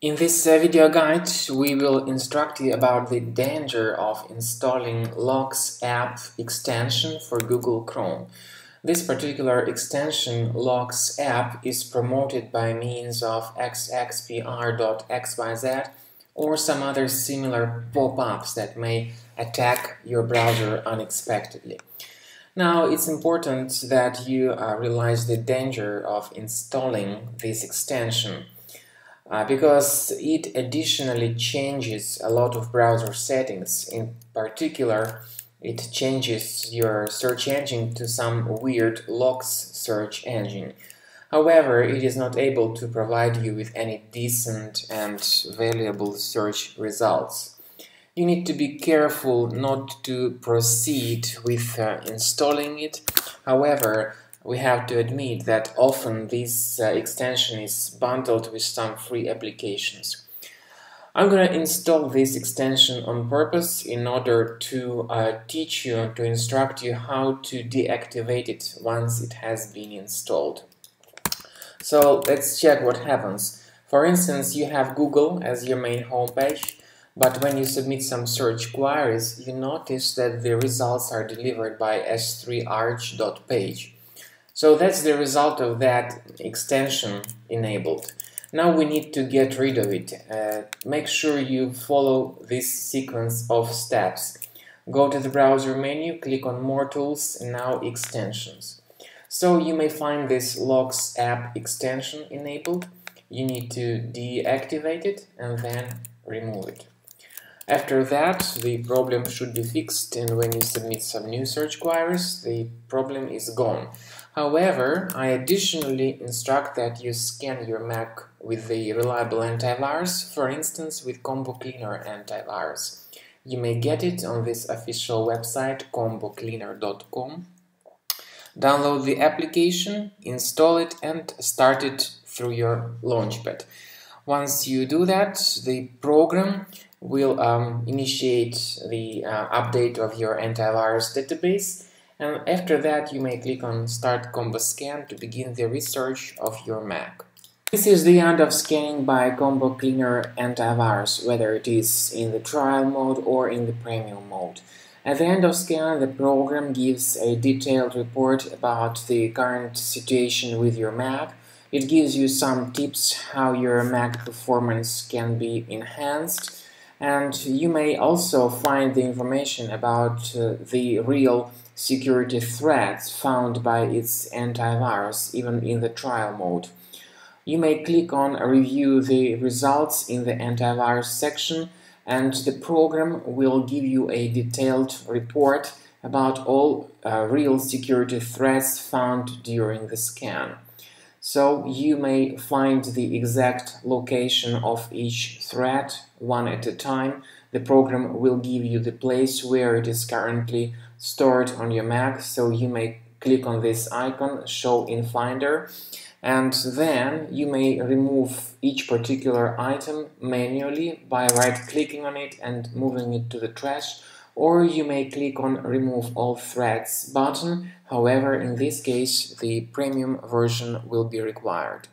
In this uh, video guide, we will instruct you about the danger of installing LOX app extension for Google Chrome. This particular extension, LOX app, is promoted by means of xxpr.xyz or some other similar pop-ups that may attack your browser unexpectedly. Now, it's important that you uh, realize the danger of installing this extension uh, because it additionally changes a lot of browser settings. In particular, it changes your search engine to some weird LOX search engine. However, it is not able to provide you with any decent and valuable search results. You need to be careful not to proceed with uh, installing it. However, we have to admit that often this uh, extension is bundled with some free applications. I'm going to install this extension on purpose in order to uh, teach you, to instruct you how to deactivate it once it has been installed. So let's check what happens. For instance, you have Google as your main homepage, but when you submit some search queries, you notice that the results are delivered by s3arch.page. So that's the result of that extension enabled. Now we need to get rid of it. Uh, make sure you follow this sequence of steps. Go to the browser menu, click on More Tools, now Extensions. So you may find this LOX app extension enabled. You need to deactivate it and then remove it. After that, the problem should be fixed and when you submit some new search queries, the problem is gone. However, I additionally instruct that you scan your Mac with the reliable antivirus, for instance with Combo Cleaner antivirus. You may get it on this official website combocleaner.com. Download the application, install it and start it through your Launchpad. Once you do that, the program will um, initiate the uh, update of your antivirus database and after that you may click on Start Combo Scan to begin the research of your Mac. This is the end of scanning by Combo Cleaner antivirus, whether it is in the trial mode or in the premium mode. At the end of scan, the program gives a detailed report about the current situation with your Mac. It gives you some tips how your Mac performance can be enhanced and you may also find the information about uh, the real security threats found by its antivirus even in the trial mode. You may click on review the results in the antivirus section and the program will give you a detailed report about all uh, real security threats found during the scan. So you may find the exact location of each thread one at a time. The program will give you the place where it is currently stored on your Mac, so you may click on this icon, show in Finder, and then you may remove each particular item manually by right-clicking on it and moving it to the trash or you may click on remove all threads button, however in this case the premium version will be required.